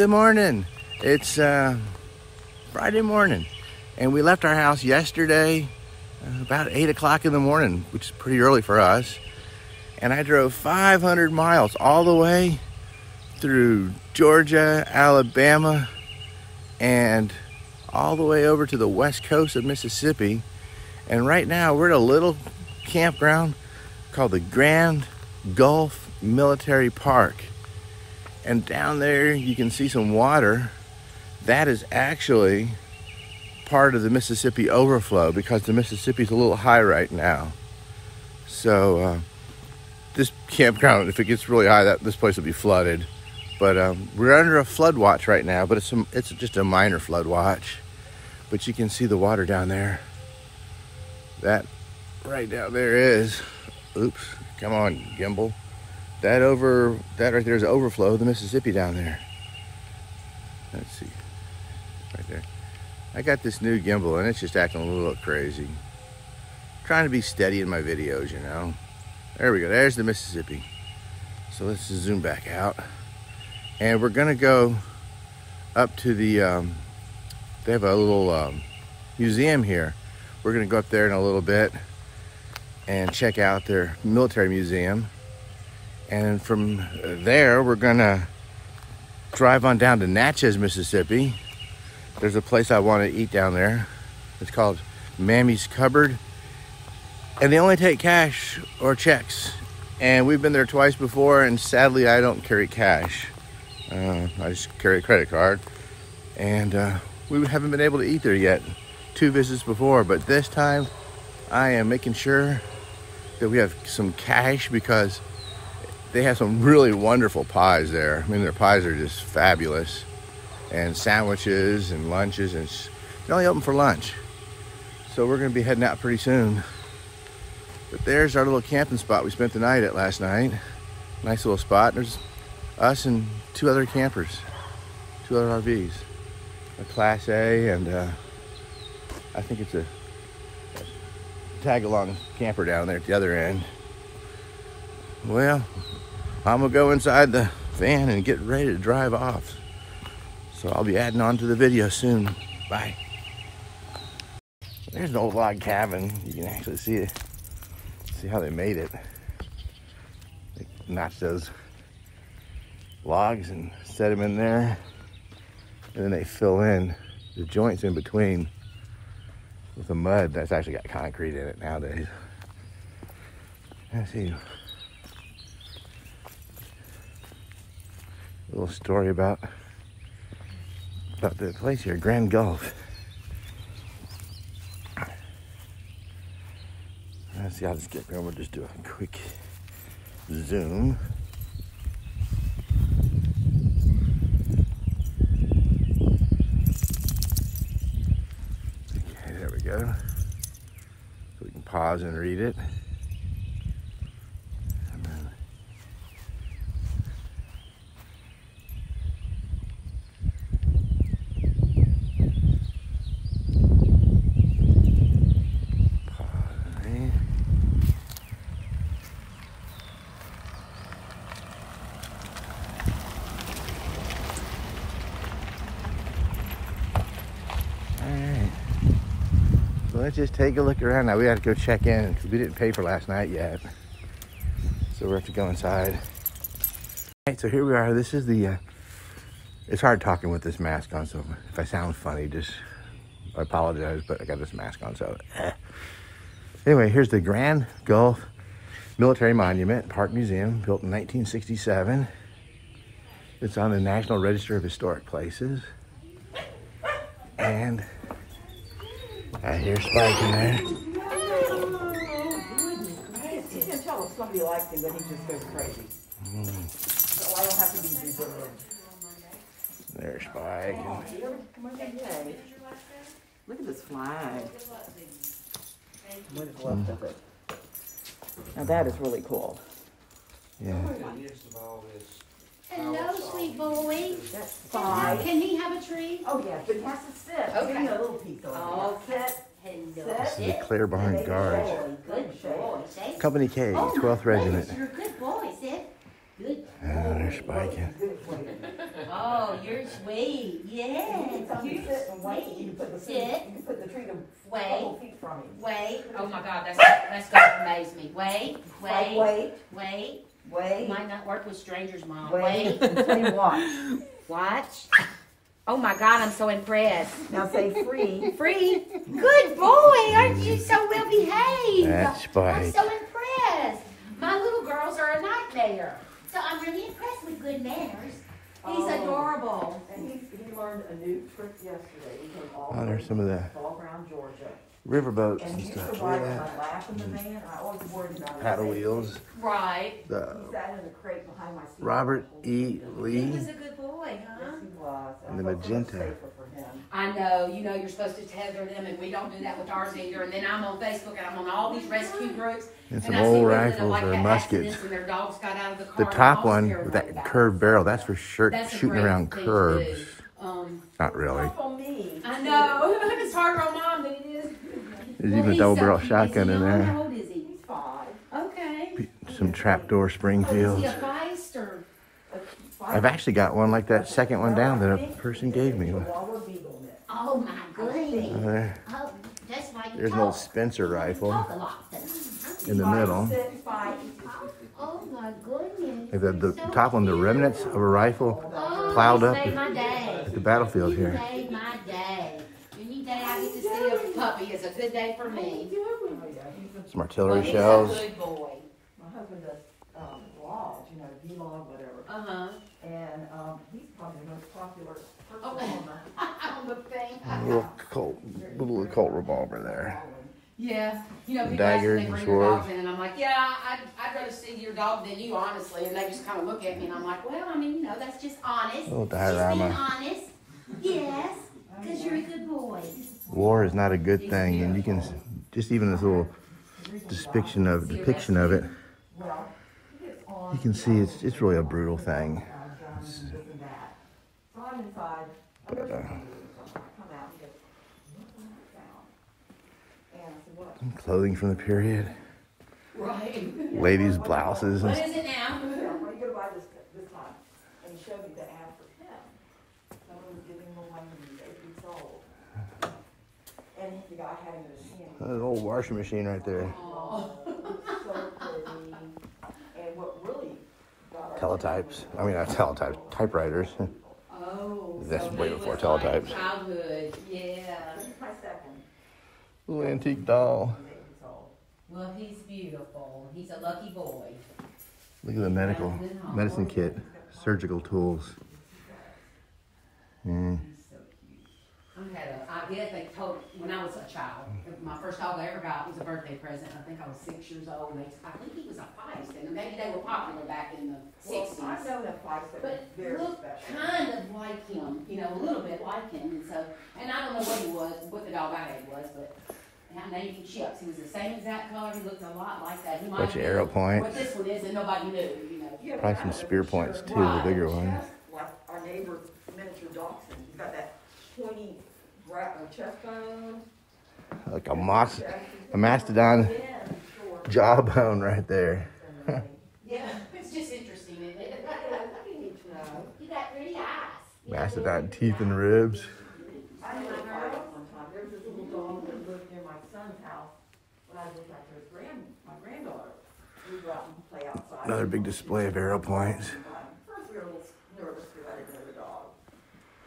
Good morning. It's uh, Friday morning, and we left our house yesterday uh, about 8 o'clock in the morning, which is pretty early for us. And I drove 500 miles all the way through Georgia, Alabama, and all the way over to the west coast of Mississippi. And right now, we're at a little campground called the Grand Gulf Military Park. And down there, you can see some water. That is actually part of the Mississippi overflow because the Mississippi's a little high right now. So, uh, this campground, if it gets really high, that this place will be flooded. But um, we're under a flood watch right now, but it's a, it's just a minor flood watch. But you can see the water down there. That right down there is. Oops, come on, gimbal. That over that right there is overflow of the Mississippi down there. Let's see. Right there. I got this new gimbal and it's just acting a little crazy. trying to be steady in my videos, you know. There we go. There's the Mississippi. So let's zoom back out. And we're gonna go up to the um, they have a little um, museum here. We're gonna go up there in a little bit and check out their military museum. And from there, we're gonna drive on down to Natchez, Mississippi. There's a place I want to eat down there. It's called Mammy's Cupboard. And they only take cash or checks. And we've been there twice before, and sadly, I don't carry cash. Uh, I just carry a credit card. And uh, we haven't been able to eat there yet. Two visits before, but this time I am making sure that we have some cash because they have some really wonderful pies there. I mean, their pies are just fabulous. And sandwiches and lunches, and they're only open for lunch. So we're gonna be heading out pretty soon. But there's our little camping spot we spent the night at last night. Nice little spot. There's us and two other campers, two other RVs. A Class A and uh, I think it's a tag along camper down there at the other end. Well, I'm gonna go inside the van and get ready to drive off. So I'll be adding on to the video soon. Bye. There's an old log cabin. You can actually see it. See how they made it. They notched those logs and set them in there. And then they fill in the joints in between with the mud that's actually got concrete in it nowadays. Let's see. Little story about about the place here, Grand Gulf. Let's see, I'll just get going. We'll just do a quick zoom. Okay, there we go. So we can pause and read it. And then- Pause and read. Alright. So let's just take a look around now. We got to go check in because we didn't pay for last night yet. So we have to go inside. Alright, so here we are. This is the. Uh, it's hard talking with this mask on, so if I sound funny, just I apologize, but I got this mask on, so. eh. Anyway, here's the Grand Gulf Military Monument Park Museum, built in 1967. It's on the National Register of Historic Places. And I hear Spike in there. You can tell if somebody likes him, then he just goes crazy. So I don't have to be reserved. There's Spike. Look at this flag. What is left of it? Now that is really cool. Yeah. Hello, sweet boy. That's five. Can he have a tree? Oh, yeah, but he has to sit. Give him a little piece over Oh, there. Hello. This is the Claiborne Guards. Good boy, Sid. Company K, Oh, my 12th Regiment. goodness, You're a good boy, Sid. Good. Ah, oh, there's Spike. Good you. Oh, Oh, you're sweet. You Yeah, can you're sit and wait. You can put the tree, Sit. you can put the tree to Wait. couple feet from you. Wait. Oh my God, that's that's gonna amaze me. Wait, Like, wait, wait, wait. Wait, Might not work with strangers, mom. wait, Wait, until you watch. watch. Oh my God, I'm so impressed. Now say free. Free. Good boy. Aren't you so well behaved? That's I'm so impressed. My little girls are a nightmare. So I'm really impressed with good manners. He's Oh. adorable. And he, he learned a new trick yesterday. He came all Oh, there's some of the from all around Georgia. Riverboats And and he used stuff. to Look ride at my lap in the van, and I always worried about it. Paddle wheels. Right. The He sat in the crate behind my seat. Robert E. He Lee. was a good boy, Yes, he was. And the I felt magenta. safer for him. I know, you know, you're supposed to tether them, and we don't do that with ours either. And then I'm on Facebook and I'm on all these rescue groups. And some I old rifles like, or had muskets. And their dogs got out of the car. The top one with that about curved barrel, that's for sure That's shooting around thing to curbs. Um, Not really. On me. I know. it's harder on mom than it is. There's Well, even a double so barrel shotgun Is in there. How old is he? He's five. Okay. Some trapdoor Oh, is Springfields. he a feist or? Five. I've actually got one like that second one down that a person gave me. A Over Waller Beagle mix. Oh my goodness. there. Oh, that's why There's an old Spencer rifle Talk a lot then. in the middle. Oh my goodness. Like the, the So top one, the remnants of a rifle Oh, plowed up made my day. at the battlefield here. made my day. Any day I get to see a puppy is a good day for me. Oh, yeah, he's a, Some Well, artillery he's shells. a good boy. my husband does, um, vlogs, you know, vlog, whatever. Uh huh. And, um, he's probably the most popular person Okay. on the On the thing. A little Colt, little Colt revolver there. Yeah, you know, people ask me daggers they and bring their dogs swords. in, and I'm like, yeah, I'd, I'd rather see your dog than you, honestly. And they just kind of look at me, and I'm like, well, I mean, you know, that's just honest. Little She's being diorama. honest. Yes, because you're a good boy. War is not a good thing, and you can just even this little depiction of depiction of it. Well, he gets on. You can see it's it's really a brutal thing. guns and this and that. So I'm inside. I'm But, uh, I come out and get, what's that sound? And I said, what? Clothing from the period, Right. ladies' blouses. What And is it now? Yeah, What are you gonna buy this, this time? And he me the ad for him. Someone was giving him away when he was eight weeks old. And the guy had him in his hand. an old washing machine right there. Oh, it's so pretty. And what really got our Teletypes. I mean, not teletypes, typewriters. Oh. That's so way he before was like teletypes. Childhood, yeah. This is my second. Little antique doll. He's eight weeks old. Well, he's beautiful. He's a lucky boy. Look at the medical medicine kit, surgical tools. Mm. He's so cute. I had a, I guess they told, when I was a child, mm-hmm. my first dog I ever got was a birthday present. I think I was six years old. And they, I think he was a feist, and maybe they were popular back in the Well, sixties. I know that fights that was But very look special. kind of like him, you know, a little bit like him. And so, and I don't know what he was, what the dog I had was, but I named him Chips. He was the same exact color. He looked a lot like that. He might Bunch of arrow points. What this one is, and nobody knew, you know. You have Probably some spear points shirt. too, the bigger Right. ones. Like our neighbor miniature dachshund, he's got that pointy bra- chest bone. Like a moss, a mastodon Yeah, sure. jawbone right there. Yeah, it's just interesting, isn't it? You need to know. You got pretty eyes. Mastodon teeth and ribs. I had a feist one time. There was this little dog that lived near my son's house when I looked after his grand, my granddaughter. We would go out and play outside. Another big display of arrow points. First, we were a little nervous because I didn't know the dog.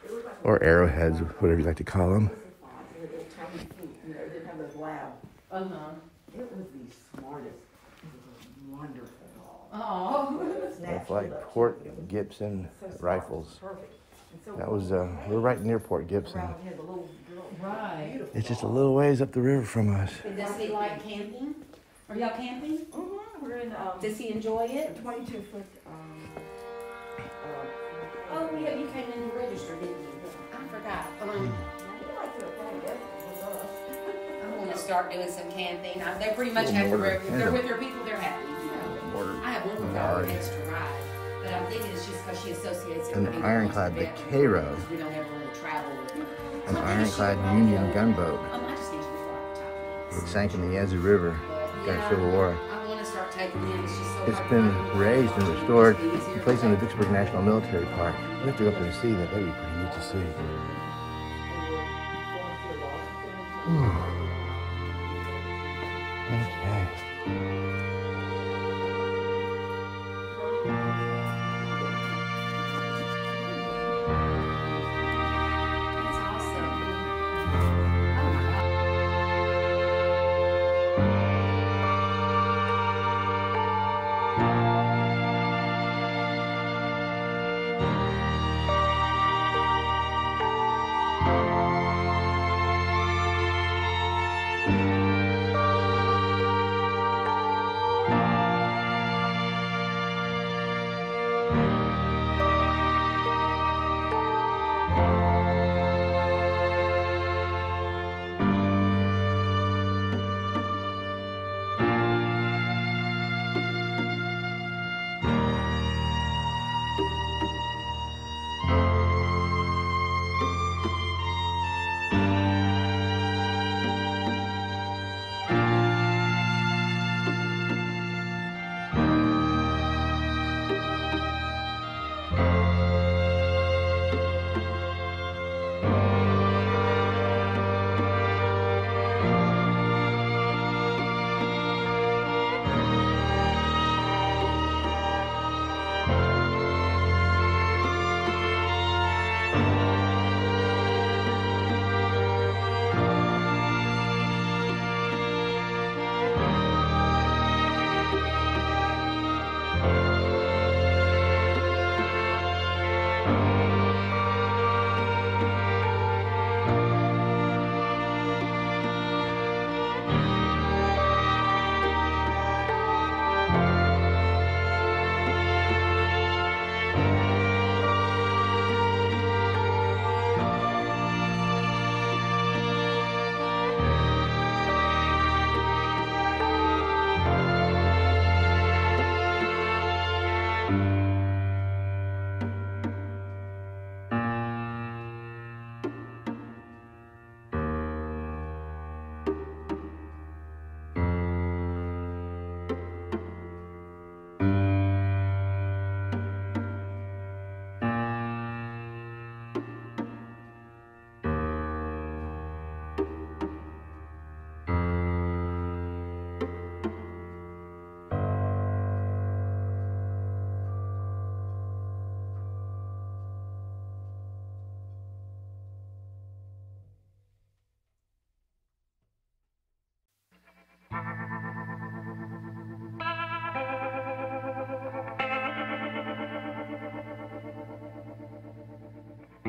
It was like a Or arrowheads, whatever you like to call them. little tiny feet, you know, it didn't have those loud. Uh-huh. It was the smartest, it was a wonderful dog. Oh. It's Snatched like. Port Gibson So rifles. Perfect. So That was, uh, we're right near Port Gibson. Around little. Right. It's just a little ways up the river from us. And Does he like camping? Are y'all camping? Mhm, we're in, um, Does he enjoy it? twenty-two foot, um, uh. Oh, yeah, you came in to register, didn't you? Start doing some camping. I- They pretty much have to, they're with their people, they're happy, you know. I have one with Yard. an extra ride, but I'm thinking it's just because she associates it An with people ironclad, the Cairo. We don't ever really travel with them. An So I think she ironclad Union gunboat. Um, I just need to fly the top of It sank in the Yazoo River But, during yeah, Civil War. I want to start taking him. It's just so It's hard been to raised and restored, and placed in the Vicksburg National Military Park. We have to go up there and see that. That'd be pretty neat to see.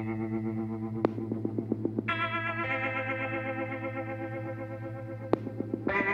Thank you.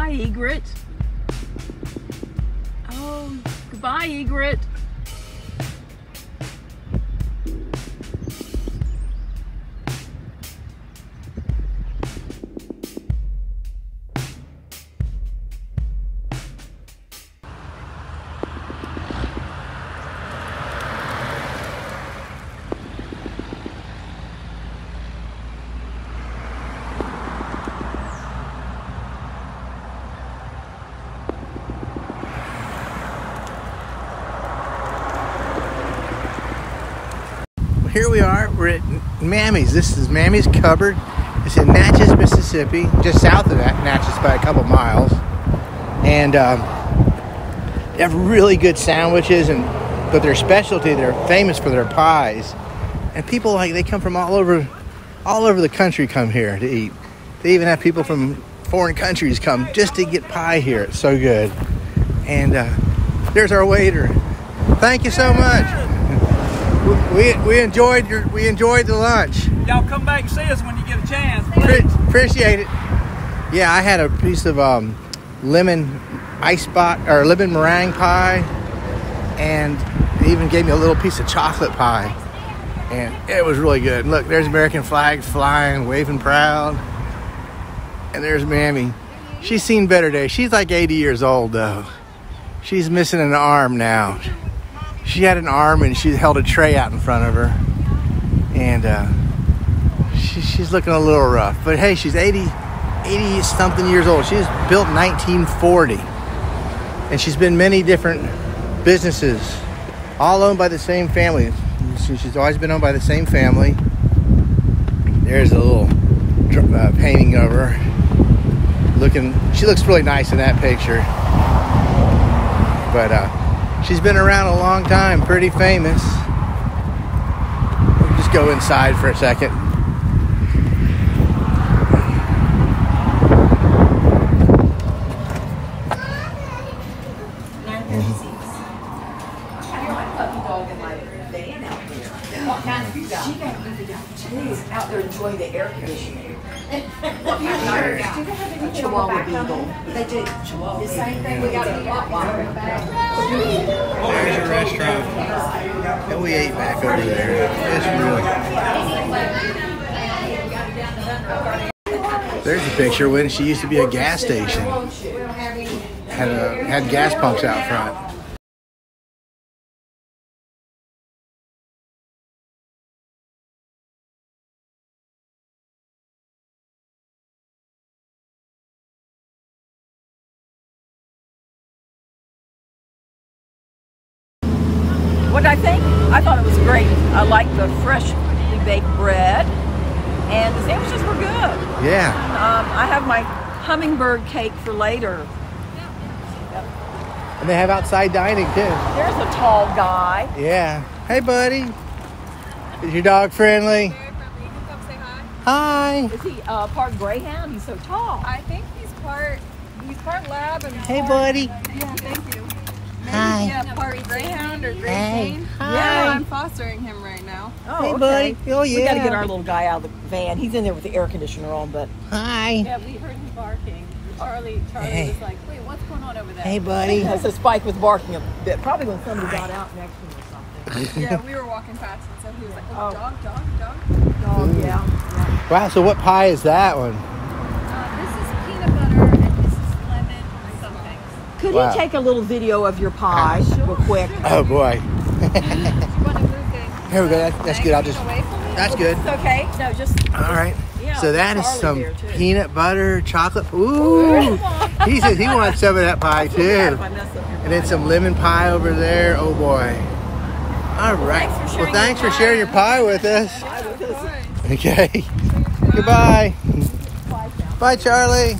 Hi, Egret. Oh, goodbye, Egret. Mammy's. This is Mammy's Cupboard. It's in Natchez, Mississippi, just south of that Natchez by a couple miles. And um, they have really good sandwiches, and but their specialty, they're famous for their pies. And people like they come from all over, all over the country come here to eat. They even have people from foreign countries come just to get pie here. It's so good. And uh, there's our waiter. Thank you so much. We, we enjoyed your we enjoyed the lunch. Y'all come back and see us when you get a chance. Pre- appreciate it. Yeah, I had a piece of um, lemon ice box or lemon meringue pie, and they even gave me a little piece of chocolate pie, and it was really good. Look, there's American flags flying, waving proud, and there's Mammy. She's seen better days. She's like 80 years old though. She's missing an arm now. She had an arm and she held a tray out in front of her, and. Uh, she, she's looking a little rough. But hey, she's 80, 80 something years old. She was built 1940. And she's been many different businesses, all owned by the same family. She's always been owned by the same family. There's a little uh, painting of her. Looking, she looks really nice in that picture. But uh, she's been around a long time, pretty famous. We'll just go inside for a second. Out there enjoying the air conditioning. Chihuahua Beagle. They do. The same thing. We got a lot water back. There's a restaurant that we ate back over there. It's really. There's a picture when she used to be a gas station. Had a, had gas pumps out front. What did I think? I thought it was great. I liked the freshly baked bread, and the sandwiches were good. Yeah. Um, I have my hummingbird cake for later. And they have outside dining too. There's a tall guy. Yeah. Hey, buddy. Is your dog friendly? Hi. Is he uh, part greyhound? He's so tall. I think he's part he's part lab and Hey, part, buddy. Yeah, thank you. Maybe, Hi. Yeah, part greyhound or great Hey. Dane. Hi. Yeah, I'm fostering him right now. Oh, Hey, okay. buddy. Oh, yeah. We got to get our little guy out of the van. He's in there with the air conditioner on, but Hi. Yeah, we heard him barking. Charlie, Charlie Hey. was like, "Wait, what's going on over there?" Hey, buddy. because the spike was barking a bit. Probably when somebody got out next to him or something. Yeah, we were walking past and so he was like, oh, Oh. dog, dog, dog. Oh, yeah. yeah. Wow. So what pie is that one? Uh, this is peanut butter and this is lemon or something. Could Wow. you take a little video of your pie real quick? Oh boy. You want to move the Here we go. That's, that's good. I'll just. away from me? That's good. It's okay. No, just All right. So that is some peanut butter chocolate. Ooh. he says he wants some of that pie too. if I mess up your And then some lemon pie over there. Oh boy. All right. thanks for Well, thanks for sharing your pie with us. Pie with us. Okay. Goodbye. Bye, Charlie.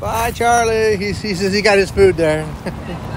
Bye, Charlie. He, he says he got his food there.